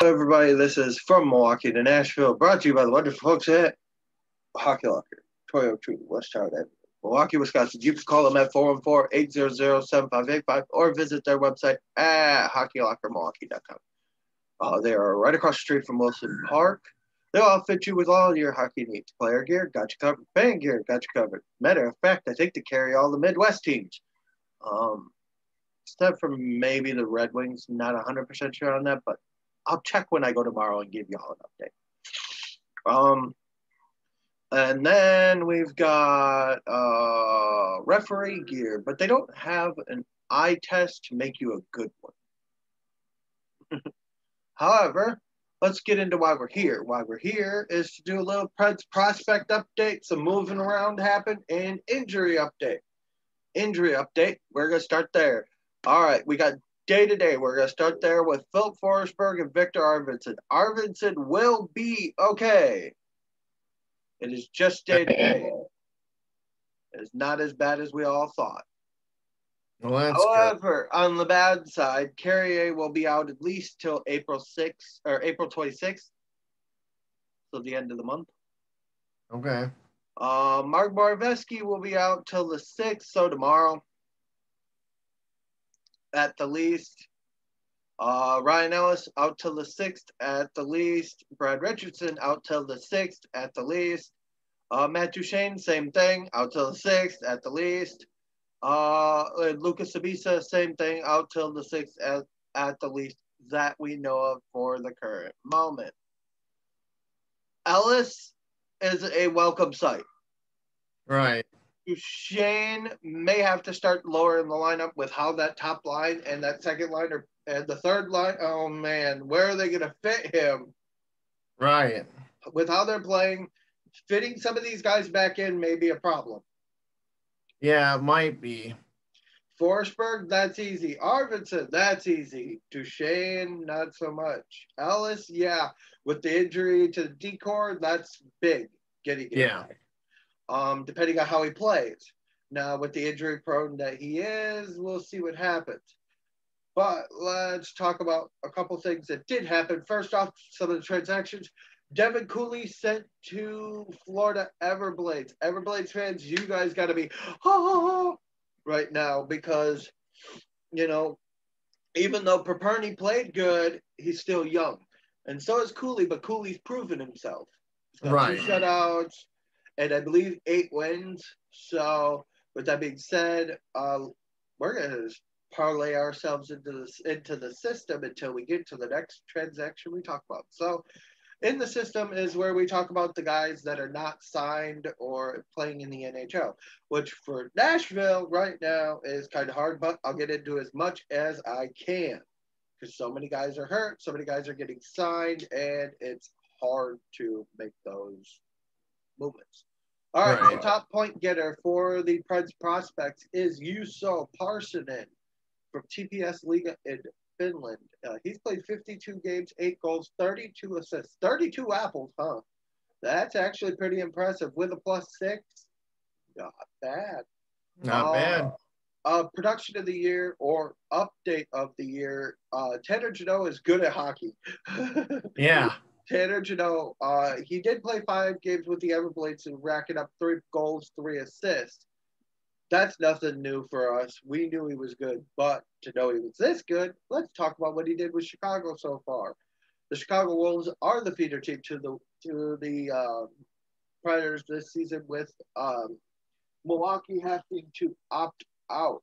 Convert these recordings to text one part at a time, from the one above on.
Hello, everybody. This is from Milwaukee to Nashville, brought to you by the wonderful folks at Hockey Locker, Troy Oak Tree, West Town Avenue, Milwaukee, Wisconsin. You can call them at 414-800-7585 or visit their website at hockeylockermilwaukee.com. Uh, they are right across the street from Wilson Park. They'll outfit you with all your hockey needs. Player gear, got you covered. Fan gear, got you covered. Matter of fact, I think they carry all the Midwest teams. Um, except for maybe the Red Wings. Not 100% sure on that, but I'll check when I go tomorrow and give y'all an update. Um, and then we've got uh, referee gear, but they don't have an eye test to make you a good one. However, let's get into why we're here. Why we're here is to do a little prospect update, some moving around happened, and injury update. Injury update, we're going to start there. All right, we got day to day. We're going to start there with Filip Forsberg and Viktor Arvidsson. Arvidsson will be okay. It is just day to day. It's not as bad as we all thought. Well, However, good. on the bad side, Carrier will be out at least till April 6th or April 26th. So the end of the month. Okay. Uh, Mark Borowiecki will be out till the 6th, so tomorrow at the least. Uh, Ryan Ellis out till the 6th at the least. Brad Richardson out till the 6th at the least. Uh, Matt Duchene, same thing, out till the 6th at the least. Uh, Lucas Sbisa, same thing, out till the 6th at, at the least that we know of for the current moment. Ellis is a welcome sight. Right. Shane may have to start lower in the lineup with how that top line and that second line are, and the third line. Oh man, where are they going to fit him? Right. With how they're playing, fitting some of these guys back in may be a problem. Yeah, it might be. Forsberg, that's easy. Arvidsson, that's easy. Duchene, not so much. Ellis, yeah. With the injury to the decor, that's big. Getting it yeah. Back um, depending on how he plays. Now, with the injury prone that he is, we'll see what happens. But let's talk about a couple things that did happen. First off, some of the transactions. Devin Cooley sent to Florida Everblades. Everblades fans, you guys got to be oh, right now because, you know, even though Paperny played good, he's still young. And so is Cooley, but Cooley's proven himself. right. Two shutouts and I believe eight wins. So, with that being said, uh, we're gonna parlay ourselves into this into the system until we get to the next transaction we talk about. So, in the system is where we talk about the guys that are not signed or playing in the NHL, which for Nashville right now is kind of hard, but I'll get into as much as I can because so many guys are hurt, so many guys are getting signed, and it's hard to make those movements. All right, right. the top point getter for the Preds prospects is Juuso Parssinen from TPS Liiga in Finland. Uh, he's played 52 games, eight goals, 32 assists, 32 apples, huh? That's actually pretty impressive with a plus six. Not bad. Not uh, bad. Uh, production of the year or update of the year. Uh, Tanner Jeannot is good at hockey. yeah. Tanner Jeannot, uh, he did play five games with the Everblades and racking up three goals, three assists. That's nothing new for us. We knew he was good, but to know he was this good, let's talk about what he did with Chicago so far. The Chicago Wolves are the feeder team to the to the um, Predators this season, with um, Milwaukee having to opt out.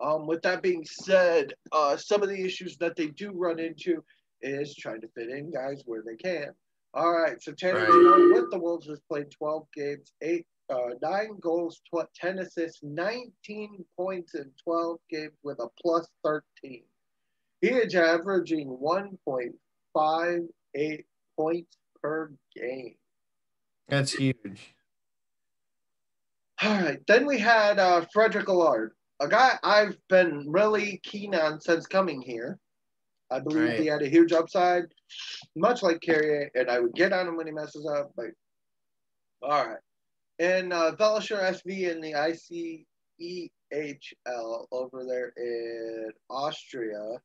Um, with that being said, uh, some of the issues that they do run into is trying to fit in guys where they can. All right, so Tanner right. with the Wolves has played 12 games, eight, uh, nine goals, tw- 10 assists, 19 points in 12 games with a plus 13. He is averaging 1.58 points per game. That's huge. All right, then we had uh, Frederic Allard, a guy I've been really keen on since coming here. I believe right. he had a huge upside, much like Carrier, and I would get on him when he messes up. But all right, and uh, Villacher SV in the ICEHL over there in Austria.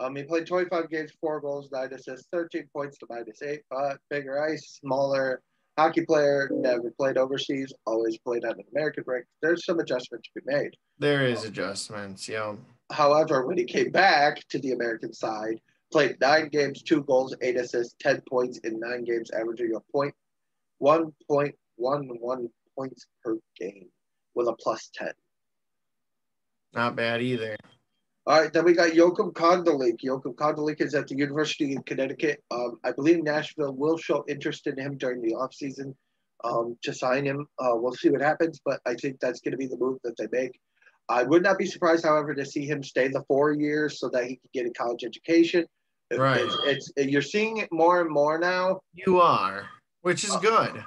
Um, he played 25 games, four goals, nine assists, 13 points to minus eight. But bigger ice, smaller hockey player, never played overseas, always played on an American rink. There's some adjustment to be made. There is adjustments. Yeah. However, when he came back to the American side, played nine games, two goals, eight assists, 10 points in nine games, averaging a point, 1.11 points per game with a plus 10. Not bad either. All right, then we got Joachim Kondelik. Joachim Kondelik is at the University of Connecticut. Um, I believe Nashville will show interest in him during the offseason um, to sign him. Uh, we'll see what happens, but I think that's going to be the move that they make. I would not be surprised, however, to see him stay the four years so that he can get a college education. Right. It's, it's you're seeing it more and more now. You are, which is good.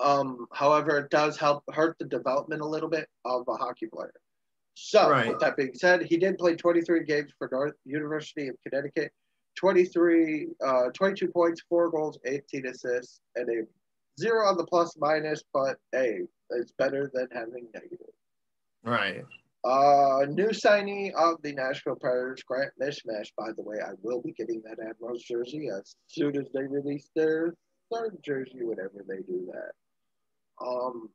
Um, however, it does help hurt the development a little bit of a hockey player. So, Right. with that being said, he did play 23 games for North University of Connecticut, 23, uh, 22 points, four goals, 18 assists, and a zero on the plus minus. But hey, it's better than having negative. Right. Uh, new signee of the Nashville Predators, Grant Mismash. By the way, I will be getting that Admirals jersey as soon as they release their third jersey, whenever they do that. Um,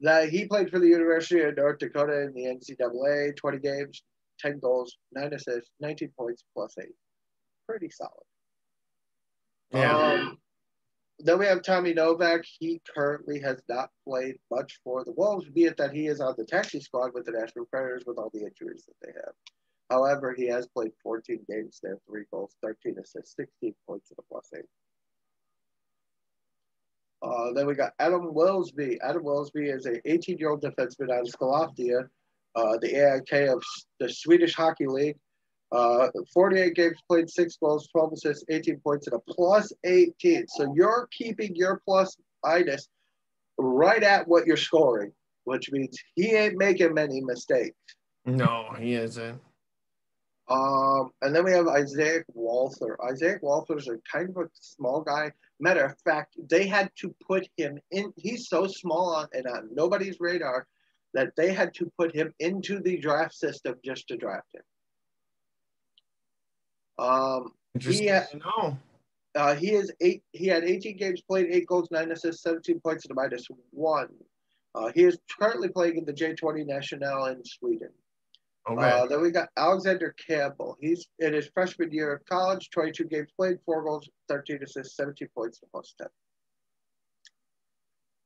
that he played for the University of North Dakota in the NCAA, 20 games, 10 goals, 9 assists, 19 points, plus 8. Pretty solid. Yeah. Um, then we have Tommy Novak. He currently has not played much for the Wolves, be it that he is on the taxi squad with the National Predators with all the injuries that they have. However, he has played 14 games there, three goals, 13 assists, 16 points, and a plus eight. Uh, then we got Adam Wilsby. Adam Wilsby is a 18-year-old defenseman out of Skellefteå, uh, the AIK of the Swedish Hockey League. Uh, 48 games played, six goals, 12 assists, 18 points, and a plus 18. So you're keeping your plus minus right at what you're scoring, which means he ain't making many mistakes. No, he isn't. Um, and then we have Isaac Walther. Isaac is a kind of a small guy. Matter of fact, they had to put him in. He's so small on and on nobody's radar that they had to put him into the draft system just to draft him. Um, Interesting Yeah. to know. uh, he is eight. He had 18 games played, eight goals, nine assists, 17 points, and a minus one. Uh, he is currently playing in the J20 National in Sweden. Okay. Uh, then we got Alexander Campbell. He's in his freshman year of college, 22 games played, four goals, 13 assists, 17 points, and plus 10.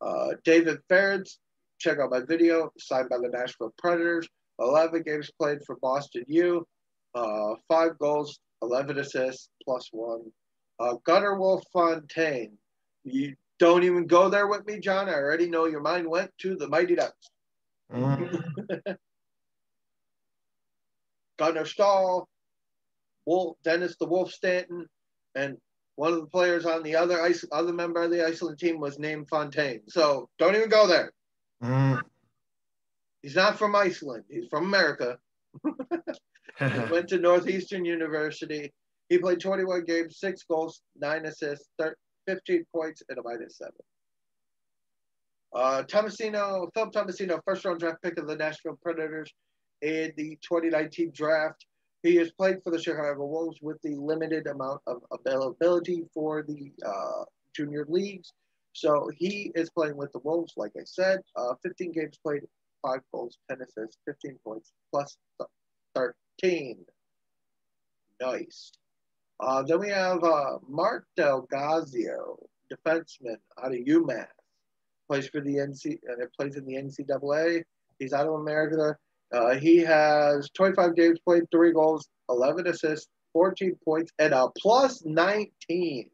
Uh, David Farrance, check out my video, signed by the Nashville Predators, 11 games played for Boston U, uh, five goals, 11 assists, plus one. Uh, Gunnar Wolf Fontaine. You don't even go there with me, John. I already know your mind went to the Mighty Ducks. Mm. Gunnar Stahl, Wolf, Dennis the Wolf Stanton, and one of the players on the other ice, other member of the Iceland team was named Fontaine. So don't even go there. Mm. He's not from Iceland. He's from America. went to Northeastern University. He played 21 games, six goals, nine assists, 15 points, and a minus seven. Uh, Tomasino, Philip Tomasino, first round draft pick of the Nashville Predators in the 2019 draft. He has played for the Chicago Wolves with the limited amount of availability for the uh, junior leagues. So he is playing with the Wolves, like I said. Uh, 15 games played, five goals, 10 assists, 15 points, plus 30. 15. Nice. Uh, then we have uh, Mark Del Gaizo, defenseman out of UMass, plays for the NC, uh, plays in the NCAA. He's out of America. Uh, he has 25 games played, three goals, 11 assists, 14 points, and a plus 19.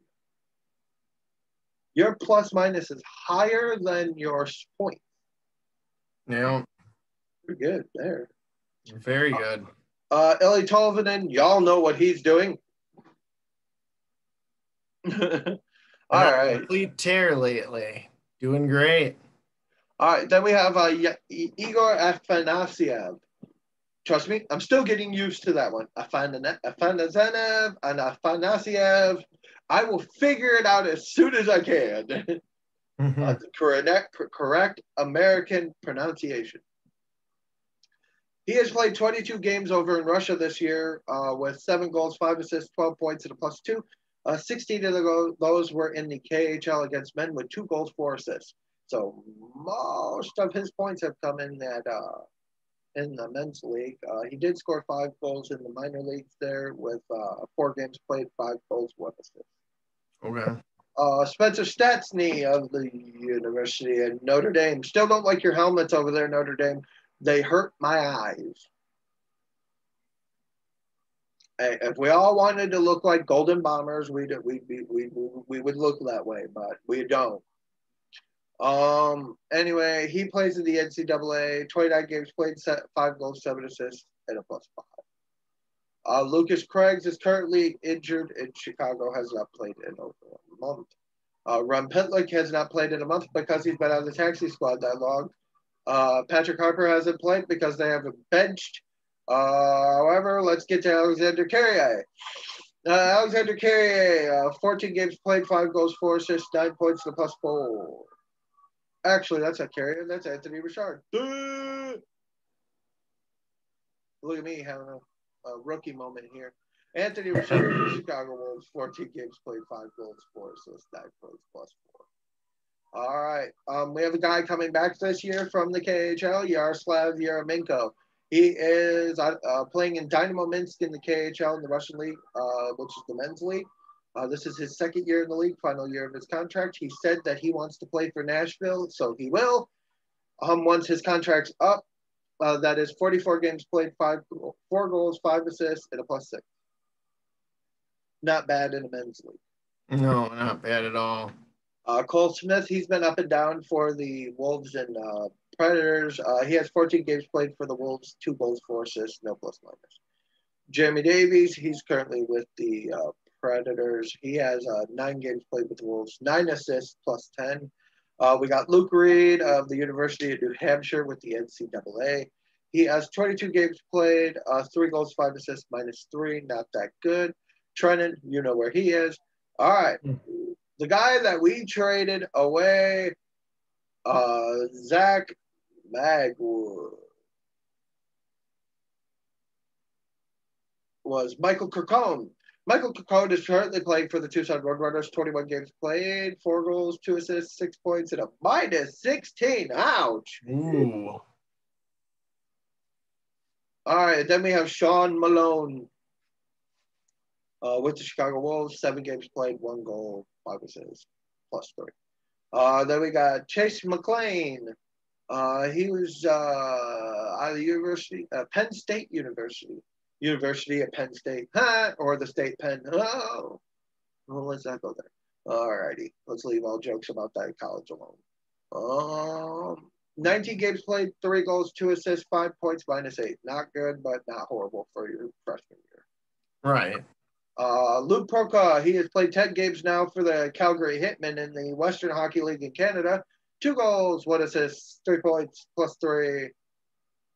Your plus minus is higher than your points. Yeah. Pretty good there. Very uh, good. Uh, Eeli Tolvanen, y'all know what he's doing. All right. On a. Complete tear lately. Doing great. All right. Then we have uh, Igor Afanasiev. Trust me, I'm still getting used to that one. Afana- Afanazenev and Afanasiev. I will figure it out as soon as I can. Mhm. uh, correct, correct American pronunciation. He has played 22 games over in Russia this year uh, with seven goals, five assists, 12 points, and a plus two. Uh, 16 of the, those were in the KHL against men with two goals, four assists. So most of his points have come in that uh, in the men's league. Uh, he did score five goals in the minor leagues there with uh, four games played, five goals, one assist. Okay. Uh, Spencer Stastny of the University of Notre Dame. Still don't like your helmets over there, Notre Dame. They hurt my eyes. If we all wanted to look like Golden Bombers, we'd, we'd be, we we would look that way, but we don't. Um. Anyway, he plays in the NCAA. 29 games played, five goals, seven assists, and a plus five. Uh, Lukas Craggs is currently injured in Chicago, has not played in over a month. Uh, Rem Pitlick has not played in a month because he's been on the taxi squad that long. Uh, Patrick Harper hasn't played because they have him benched. Uh, however, let's get to Alexander Carrier. Uh, Alexander Carrier, uh, 14 games played, five goals, four assists, nine points, a plus four. Actually, that's not Carrier. That's Anthony Richard. Look at me having a, a rookie moment here. Anthony Richard the Chicago Wolves, 14 games played, five goals, four assists, nine points, plus four. All right. Um, we have a guy coming back this year from the KHL, Yaroslav Yeremenko. He is uh, uh, playing in Dynamo Minsk in the KHL in the Russian league, uh, which is the men's league. Uh, this is his second year in the league, final year of his contract. He said that he wants to play for Nashville, so he will. Um, once his contract's up, uh, that is 44 games played, five, four goals, five assists, and a plus six. Not bad in a men's league. No, not bad at all. Uh, Cole Smith, he's been up and down for the Wolves and uh, Predators. Uh, he has 14 games played for the Wolves, two goals, four assists, no plus minus. Jeremy Davies, he's currently with the uh, Predators. He has uh, nine games played with the Wolves, nine assists plus 10. Uh, we got Luke Reid of the University of New Hampshire with the NCAA. He has 22 games played, three goals, five assists, minus three. Not that good. Trennan, you know where he is. All right. The guy that we traded away, uh, Zach Magwood, was Michael Carcone. Michael Carcone is currently playing for the Tucson Roadrunners, 21 games played, four goals, two assists, six points, and a minus 16. Ouch. Ooh. All right, then we have Sean Malone uh, with the Chicago Wolves, seven games played, one goal, five assists, plus three. Uh, then we got Chase McLane. Uh, he was uh, out of the University, uh, Penn State University, University of Penn State, huh? or the State Penn. Oh, well, let's not go there. All righty, let's leave all jokes about that college alone. Um, 19 games played, three goals, two assists, five points, minus eight. Not good, but not horrible for your freshman year. Right. Uh, Luke Prokop, he has played 10 games now for the Calgary Hitmen in the Western Hockey League in Canada. Two goals, one assist, three points, plus three.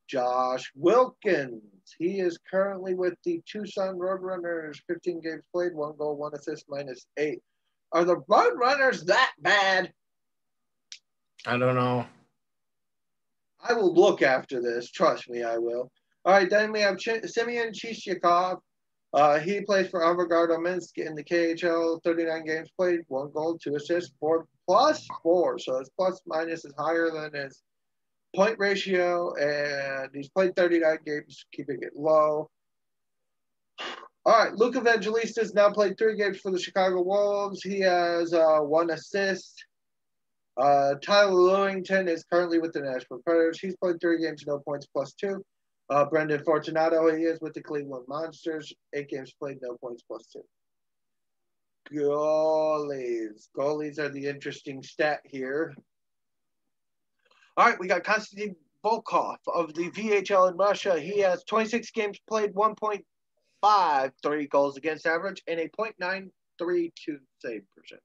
Josh Wilkins, he is currently with the Tucson Roadrunners, 15 games played, one goal, one assist, minus eight. Are the Roadrunners that bad? I don't know. I will look after this. Trust me, I will. All right, then we have Ch- Simeon Chistyakov. Uh, he plays for Avangard Minsk in the KHL, 39 games played, one goal, two assists, four plus four. So his plus minus is higher than his point ratio, and he's played 39 games, keeping it low. All right, Luke Evangelista has now played three games for the Chicago Wolves. He has uh, one assist. Uh, Tyler Lewington is currently with the Nashville Predators. He's played three games, no points, plus two. Uh, Brendan Fortunato, he is with the Cleveland Monsters. Eight games played, no points, plus two. Goalies. Goalies are the interesting stat here. All right, we got Konstantin Volkov of the VHL in Russia. He has 26 games played, 1.5, three goals against average, and a .932 save percentage.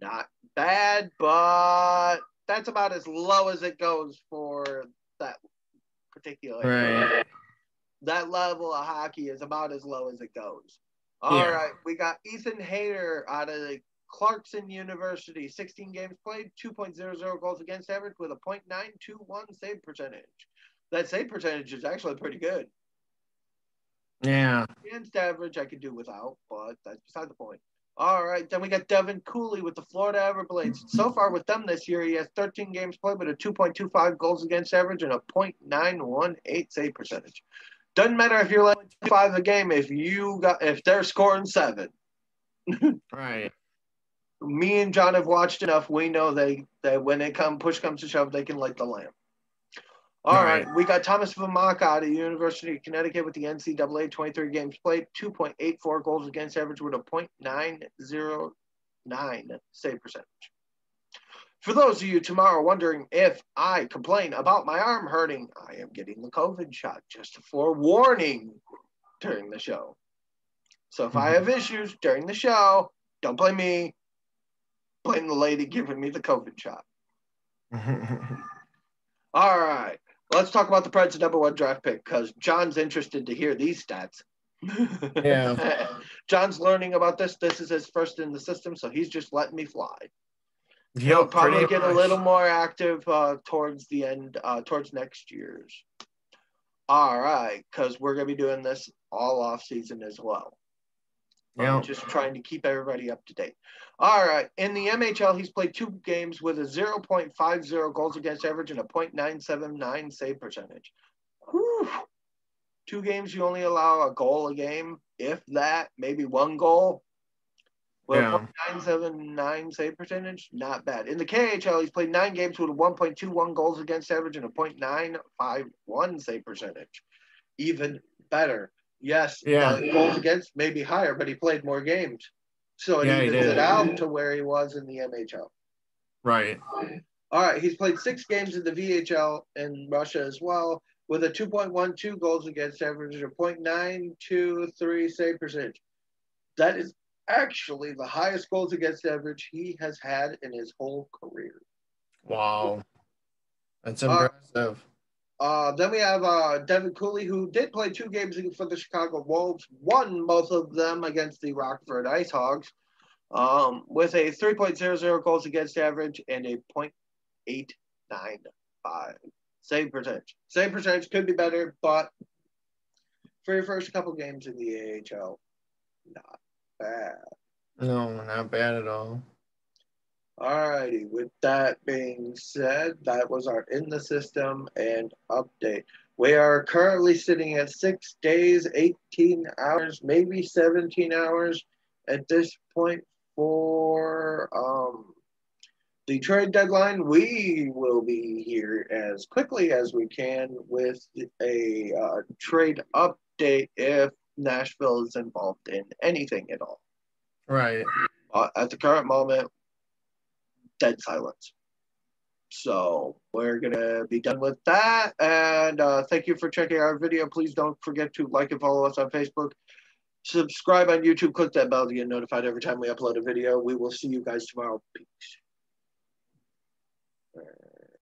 Not bad, but that's about as low as it goes for that particular. Right. That level of hockey is about as low as it goes. All Yeah. right, we got Ethan Haider out of the Clarkson University, 16 games played, 2.00 goals against average with a .921 save percentage. that save percentage is actually pretty good. Yeah. Against average, I could do without, but that's beside the point. All right, then we got Devin Cooley with the Florida Everblades. So far with them this year, he has 13 games played with a 2.25 goals against average and a .918 save percentage. Doesn't matter if you're like five a game if you got if they're scoring seven. Right. Me and John have watched enough. We know they that when it come push comes to shove, they can light the lamp. All right. Right. we got Thomas Vomacka out of the University of Connecticut with the NCAA 23 games played, 2.84 goals against average with a .909 save percentage. For those of you tomorrow wondering if I complain about my arm hurting, I am getting the COVID shot just a forewarning during the show. So if I have issues during the show, don't blame me. Blame the lady giving me the COVID shot. All right. Let's talk about the Preds' number one draft pick because John's interested to hear these stats. Yeah. John's learning about this. This is his first in the system, so he's just letting me fly. Yep, He'll probably get a little more active uh, towards the end, uh, towards next year's. All right, because we're gonna be doing this all off season as well. I'm just trying to keep everybody up to date. All right. In the MHL, he's played two games with a 0.50 goals against average and a .979 save percentage. Whew. Two games, you only allow a goal a game, if that, maybe one goal. With Yeah. a .979 save percentage, not bad. In the KHL, he's played nine games with a 1.21 goals against average and a .951 save percentage. Even better. Yes, Yeah. uh, goals against maybe higher, but he played more games. So it Yeah, evens it out to where he was in the MHL. Right. All right, he's played six games in the VHL in Russia as well, with a 2.12 goals against average and a .923 save percentage. That is actually the highest goals against average he has had in his whole career. Wow. That's impressive. Uh, then we have uh, Devin Cooley, who did play two games for the Chicago Wolves, won both of them against the Rockford Ice Hogs, um, with a 3.00 goals against average and a .895 save percentage. Save percentage could be better, but for your first couple games in the AHL, not bad. no, not bad at all. Alrighty, with that being said, that was our in the system and update. We are currently sitting at six days, 18 hours, maybe 17 hours at this point for um, the trade deadline. We will be here as quickly as we can with a uh, trade update if Nashville is involved in anything at all. Right. Uh, at the current moment, dead silence. So we're gonna be done with that, and uh, thank you for checking our video. Please don't forget to like and follow us on Facebook. Subscribe on YouTube. Click that bell to get notified every time we upload a video. We will see you guys tomorrow. Peace.